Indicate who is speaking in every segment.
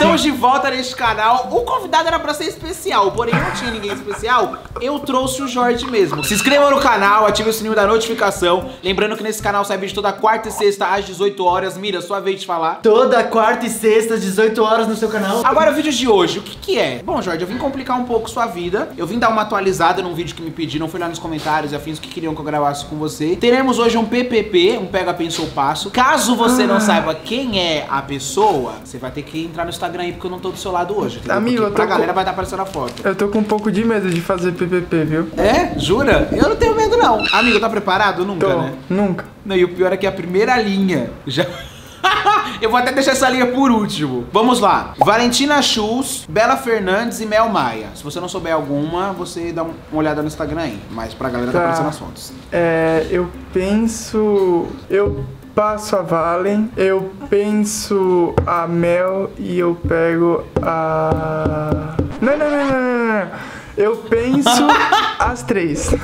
Speaker 1: 来 Estamos de volta neste canal. O convidado era pra ser especial, porém não tinha ninguém especial. Eu trouxe o Jorge mesmo. Se inscreva no canal, ative o sininho da notificação. Lembrando que nesse canal sai vídeo toda quarta e sexta às 18 horas. Mira, sua vez de falar.
Speaker 2: Toda quarta e sexta, às 18 horas no seu canal.
Speaker 1: Agora o vídeo de hoje, o que que é? Bom, Jorge, eu vim complicar um pouco sua vida. Eu vim dar uma atualizada num vídeo que me pediram, fui lá nos comentários e afins que queriam que eu gravasse com você. Teremos hoje um PPP, um Pega Pensou Passo. Caso você não saiba quem é a pessoa, você vai ter que entrar no Instagram aí, porque eu não tô do seu lado hoje, entendeu?
Speaker 2: Amigo,
Speaker 1: porque
Speaker 2: eu tô
Speaker 1: pra
Speaker 2: com-
Speaker 1: galera vai estar aparecendo a foto.
Speaker 2: Eu tô com um pouco de medo de fazer PPP, viu?
Speaker 1: É? Jura? Eu não tenho medo, não. Amigo, tá preparado? Nunca,
Speaker 2: Tô,
Speaker 1: né?
Speaker 2: nunca.
Speaker 1: Não, e o pior é que a primeira linha já. Eu vou até deixar essa linha por último. Vamos lá. Valentina Schultz, Bela Fernandes e Mel Maia. Se você não souber alguma, você dá um- uma olhada no Instagram aí. Mas pra galera tá
Speaker 2: Tá.
Speaker 1: aparecendo as fotos.
Speaker 2: É, eu penso. Eu passo a Valen, eu penso a Mel e eu pego a. Não, não, não, não, não, não. Eu penso as três.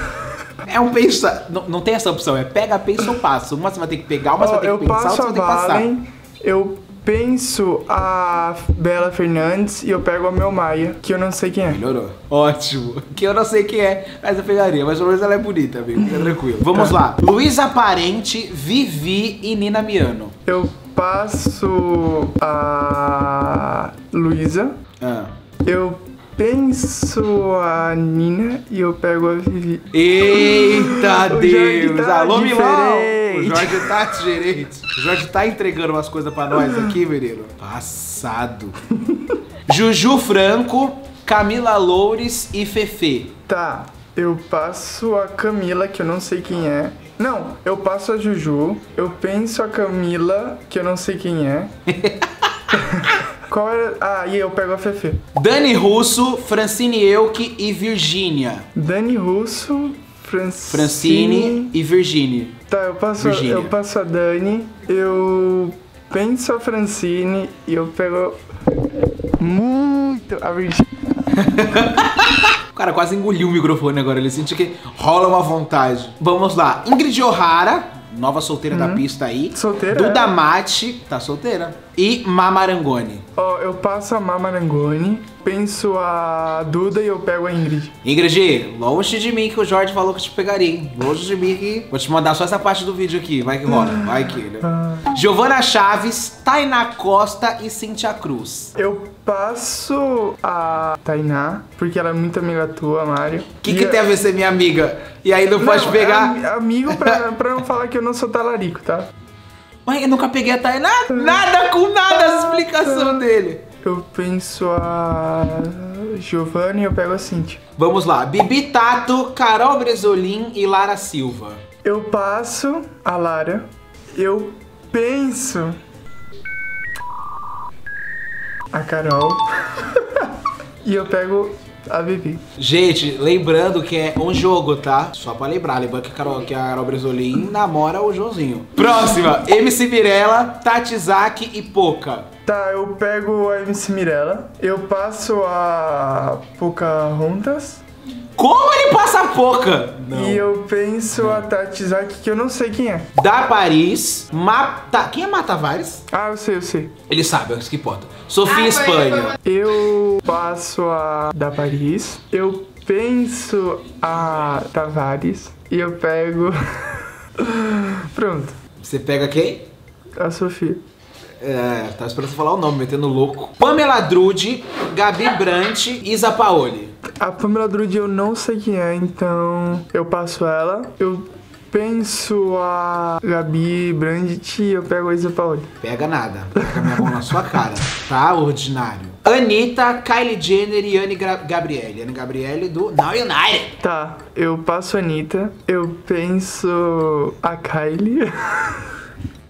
Speaker 1: É um pensa. Não, não tem essa opção, é pega, pensa ou passa. Uma você vai ter que pegar, uma você vai ter que pensar,
Speaker 2: passo
Speaker 1: outra
Speaker 2: a
Speaker 1: você vai ter que passar.
Speaker 2: Valen, eu penso a Bela Fernandes e eu pego a Mel Maia, que eu não sei quem é.
Speaker 1: Melhorou. Ótimo. Que eu não sei quem é, mas eu pegaria. Mas pelo menos ela é bonita, amigo. Fica tranquilo. Vamos
Speaker 2: Tá.
Speaker 1: lá. Luísa Parente, Vivi e Nina Miano.
Speaker 2: Eu passo a Luísa.
Speaker 1: Ah.
Speaker 2: Eu penso a Nina e eu pego a Vivi.
Speaker 1: Eita Deus!
Speaker 2: tá
Speaker 1: Alô, Milão! O. Jorge tá diferente. O Jorge tá entregando umas coisas pra nós aqui, menino. Passado. Juju Franco, Camila Loures e Fefe.
Speaker 2: Tá, eu passo a Camila, que eu não sei quem é. Não, eu passo a Juju. Eu penso a Camila, que eu não sei quem é. Qual era? Ah, e eu pego a Fefe.
Speaker 1: Dani Russo, Francine Elke e Virgínia.
Speaker 2: Dani Russo, Francine.
Speaker 1: Francine e Virgínia.
Speaker 2: Tá, eu passo, a,
Speaker 1: Virgínia.
Speaker 2: eu passo a Dani. Eu penso a Francine e eu pego muito a Virgínia.
Speaker 1: O cara quase engoliu o microfone agora, ele sentiu que rola uma vontade. Vamos lá. Ingrid O'Hara, nova solteira da pista aí.
Speaker 2: Solteira,
Speaker 1: Duda
Speaker 2: é?
Speaker 1: Mate, tá solteira. E Mamarangoni.
Speaker 2: Ó, eu passo a Mamarangoni, penso a Duda e eu pego a Ingrid.
Speaker 1: Ingrid, longe de mim que o Jorge falou que te pegaria, hein? Longe de mim que. Vou te mandar só essa parte do vídeo aqui, vai que rola, vai que, né? Giovana Chaves, Tainá Costa e Cintia Cruz.
Speaker 2: Eu passo a Tainá, porque ela é muito amiga tua, Mário.
Speaker 1: O que, que tem a ver ser minha amiga? E aí não, pode pegar.
Speaker 2: É am- amigo pra, pra não falar que eu não sou talarico, tá?
Speaker 1: Mãe, eu nunca peguei a Tainá. Nada com nada a explicação dele.
Speaker 2: Eu penso a Giovanna e eu pego a Cintia.
Speaker 1: Vamos lá. Bibi Tato, Carol Bresolim e Lara Silva.
Speaker 2: Eu passo a Lara. Eu penso a Carol. e eu pego a Vivi.
Speaker 1: Gente, lembrando que é um jogo, tá? Só pra lembrar, lembrando que a Carol, que a Carol Bresolim namora o Joãozinho. Próxima, MC Mirella, Tati Zaki e Poca.
Speaker 2: Tá, eu pego a MC Mirella. Eu passo a Pocahontas.
Speaker 1: Como ele passa a Poca?
Speaker 2: E eu penso a Tati Zaki, que eu não sei quem é.
Speaker 1: Da Paris, Mata... Quem é Matavares?
Speaker 2: Ah, eu sei, eu sei.
Speaker 1: Ele sabe, é isso que importa. Sofia Espanha.
Speaker 2: Eu passo a da Paris. Eu penso a Tavares. E eu pego. Pronto,
Speaker 1: Você pega quem?
Speaker 2: a Sofia.
Speaker 1: É, tava esperando você falar o nome, metendo louco. Pamela Drude, Gabi Brant e Isa Paoli.
Speaker 2: A Pamela Drude eu não sei quem é, então eu passo ela. Eu penso a Gabi Brandt e eu pego a Isa Paoli.
Speaker 1: Pega nada. Pega minha mão na sua cara. Tá, ordinário. Anitta, Kylie Jenner e Anne Gra- Gabriele. Anne Gabriele do Now United.
Speaker 2: Tá, eu passo a Anitta. Eu penso a Kylie.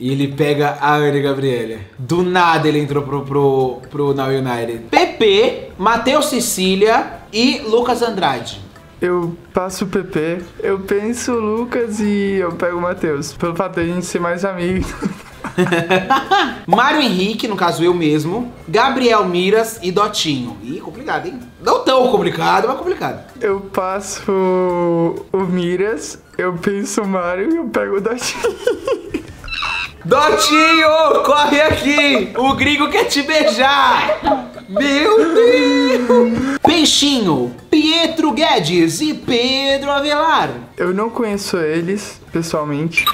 Speaker 1: E ele pega a Anne Gabriele. Do nada ele entrou pro, pro, pro Now United. PP, Matheus Cecília e Lucas Andrade.
Speaker 2: Eu passo o PP, eu penso o Lucas e eu pego o Matheus. Pelo fato de a gente ser mais amigos.
Speaker 1: Mário Henrique, no caso eu mesmo. Gabriel Miras e Dotinho. Ih, complicado, hein? Não tão complicado, mas complicado.
Speaker 2: Eu passo o Miras, eu penso o Mário e eu pego o Datinho.
Speaker 1: Dotinho, corre aqui! O gringo quer te beijar! Meu Deus! Peixinho, Pietro Guedes e Pedro Avelar.
Speaker 2: Eu não conheço eles pessoalmente.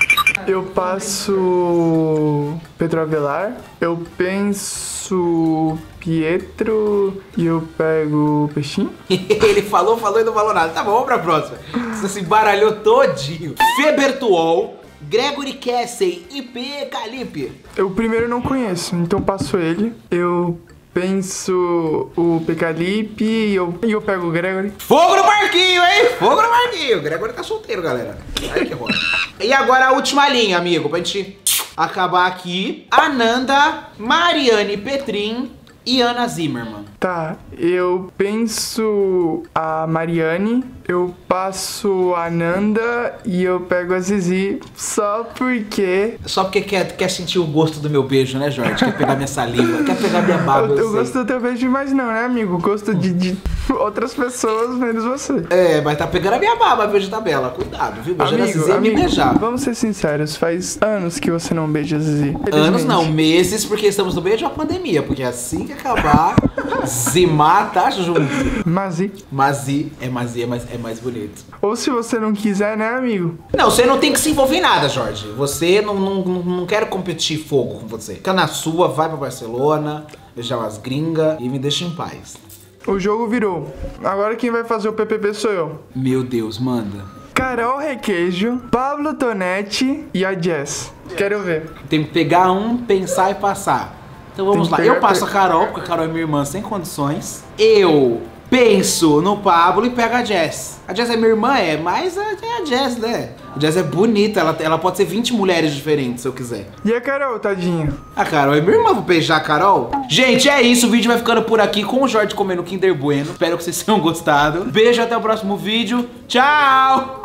Speaker 2: Eu passo Pedro Avelar. Eu penso Pietro e eu pego Peixinho.
Speaker 1: Ele falou, falou e não falou nada. Tá bom, vamos pra próxima. Você se embaralhou todinho. Febertuol, Gregory Casey e P. Calipe.
Speaker 2: Eu primeiro não conheço, então passo ele. Eu penso o Pecalipe e eu, e eu pego o Gregory.
Speaker 1: Fogo no parquinho, hein? Fogo no parquinho. O Gregory tá solteiro, galera. Aí que rola. E agora a última linha, amigo, pra gente acabar aqui. Ananda, Mariane Petrin e Ana Zimmermann.
Speaker 2: Tá, eu penso a Mariane, eu passo a Nanda e eu pego a Zizi só porque.
Speaker 1: Só porque quer, quer sentir o gosto do meu beijo, né, Jorge? Quer pegar minha saliva, quer pegar minha baba.
Speaker 2: Eu,
Speaker 1: eu
Speaker 2: eu gosto do teu beijo demais, não, né, amigo? Gosto de, de outras pessoas menos você.
Speaker 1: É, mas tá pegando a minha baba, beijo tabela. Cuidado, viu? Beijando a
Speaker 2: Amigo,
Speaker 1: Zizi é me
Speaker 2: amigo,
Speaker 1: beijar.
Speaker 2: vamos ser sinceros, faz anos que você não beija a Zizi.
Speaker 1: Anos não, meses, porque estamos no meio de uma pandemia. Porque assim que acabar, Zimar tá junto.
Speaker 2: Mas e?
Speaker 1: Mazi é Mazi, é mais, é mais bonito.
Speaker 2: Ou se você não quiser, né, amigo?
Speaker 1: Não, você não tem que se envolver em nada, Jorge. Você não, não, não, não quero competir fogo com você. Fica na sua, vai pra Barcelona, beijar umas gringas e me deixa em paz.
Speaker 2: O jogo virou. Agora quem vai fazer o PPP sou eu.
Speaker 1: Meu Deus, manda.
Speaker 2: Carol Requeijo, Pablo Tonetti e a Jess. Quero ver.
Speaker 1: Tem que pegar um, pensar e passar. Então vamos lá. Eu passo a Carol, porque a Carol é minha irmã sem condições. Eu penso no Pablo e pego a Jess. A Jess é minha irmã, é, mas é é a Jess, né? A Jess é bonita, ela, ela pode ser 20 mulheres diferentes se eu quiser.
Speaker 2: E a Carol, tadinha?
Speaker 1: A Carol é minha irmã, vou beijar a Carol. Gente, é isso. O vídeo vai ficando por aqui com o Jorge comendo Kinder Bueno. Espero que vocês tenham gostado. Beijo, até o próximo vídeo. Tchau!